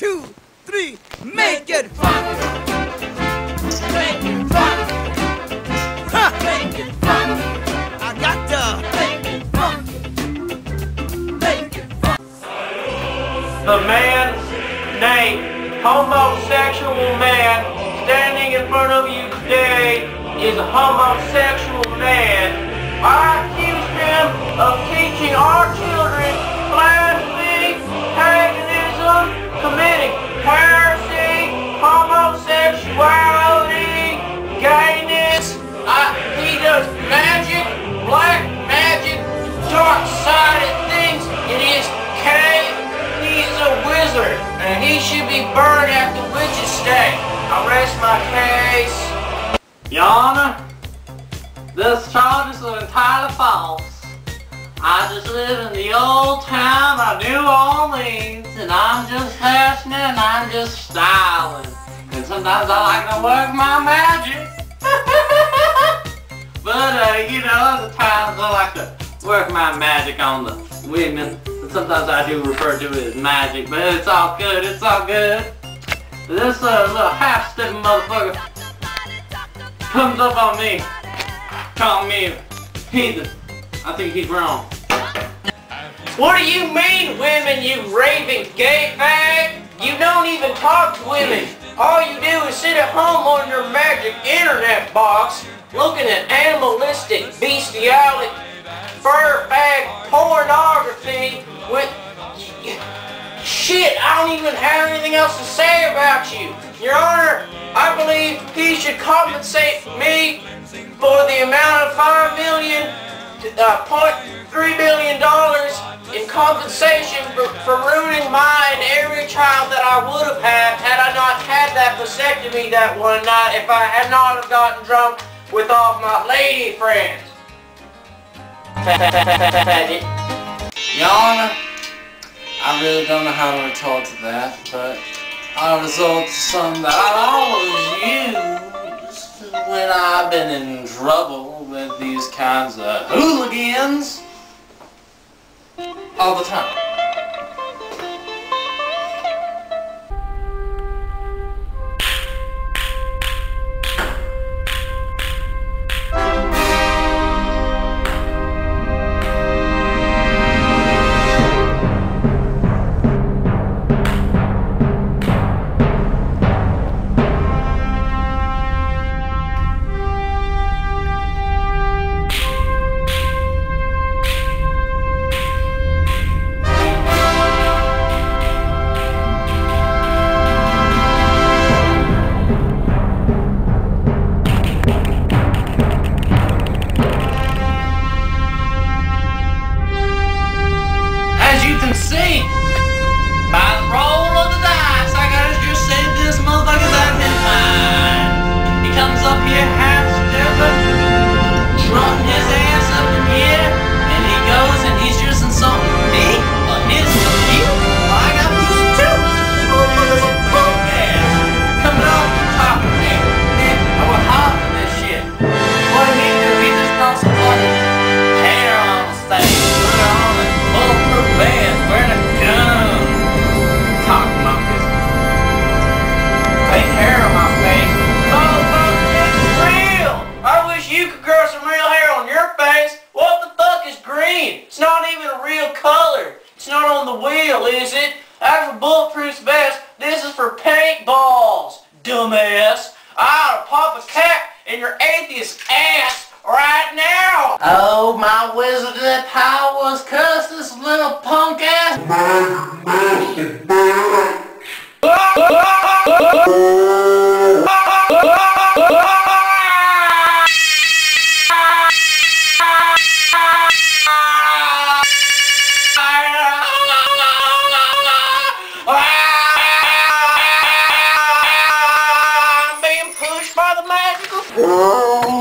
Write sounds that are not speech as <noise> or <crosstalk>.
two, three, make it fun! Make it. Make it! I got make it! Make it! The man named homosexual man standing in front of you today is homosexual burned at the witch's stake. I rest my case. Your Honor, this charge is entirely false. I just live in the old town of New Orleans, and I'm just passionate and I'm just styling. And sometimes I like to work my magic. <laughs> but, uh, you know, other times I like to work my magic on the women. Sometimes I do refer to it as magic, but it's all good, it's all good. This uh, little half-stepping motherfucker comes up on me, calling me a heathen. I think he's wrong. What do you mean, women, you raving gay bag? You don't even talk to women. All you do is sit at home on your magic internet box looking at animalistic, bestiality, fur bag pornography with... Shit, I don't even have anything else to say about you. Your Honor, I believe he should compensate me for the amount of five million, uh, point three billion dollars in compensation for, for ruining my and every child that I would have had had I not had that vasectomy that one night if I had not have gotten drunk with all my lady friends. <laughs> Honor, I really don't know how to retort to that, but I'll resort to something that I always use when I've been in trouble with these kinds of hooligans all the time. On the wheel, is it? That's for bulletproof vest. This is for paintballs, dumbass. I ought to pop a cap in your atheist ass right now. Oh, my wizardly powers curse this little punk ass. 哇 <laughs> 哦